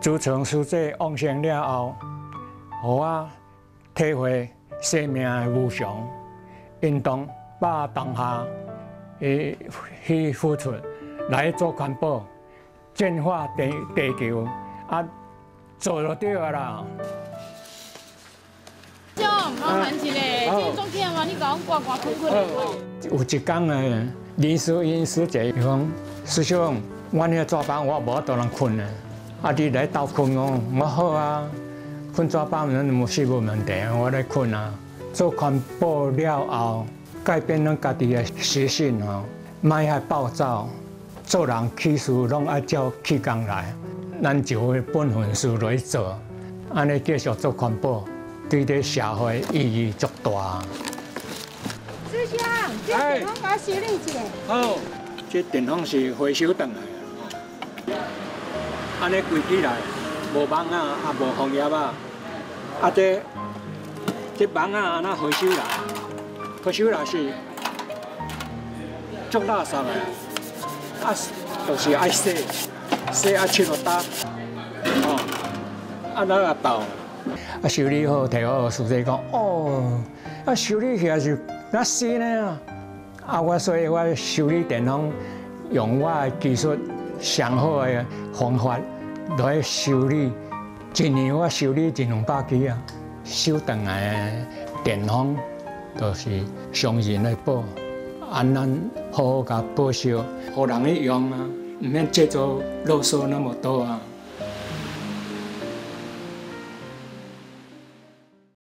自从书记往生了后，互我体会生命的无常，运动把当下诶去付出来做环保，净化地地球，啊，做就对啊啦。一天嘛，你困困的。有一天呢，临时因师姐讲，师兄，我呢做班我无多人困啊，啊你来斗困哦，我好啊，困早班人无事无问题，我来困啊。做环保了后，改变咱家己的习性哦，卖遐暴躁，做人起事拢爱照气功来，咱就会本分事来做，安尼继续做环保。对这社会意义足大。师兄，这电风我修理一下。好，这电风是回收回来的，安尼关起来，无网啊，也无风叶啊。啊，这这网啊，安那回收来，回收来是足垃圾的，啊，就是爱洗，洗啊，切落打，哦，啊，那个倒。啊，修理好，提好，师姐讲，哦，啊，修理起来是那新的啊！啊，我所以我修理电脑，用我的技术上好的方法来修理，一年我修理一两百支啊，修断的电风都是上人来保，安咱好好甲保修，互人去用啊，唔免制造啰嗦那么多啊。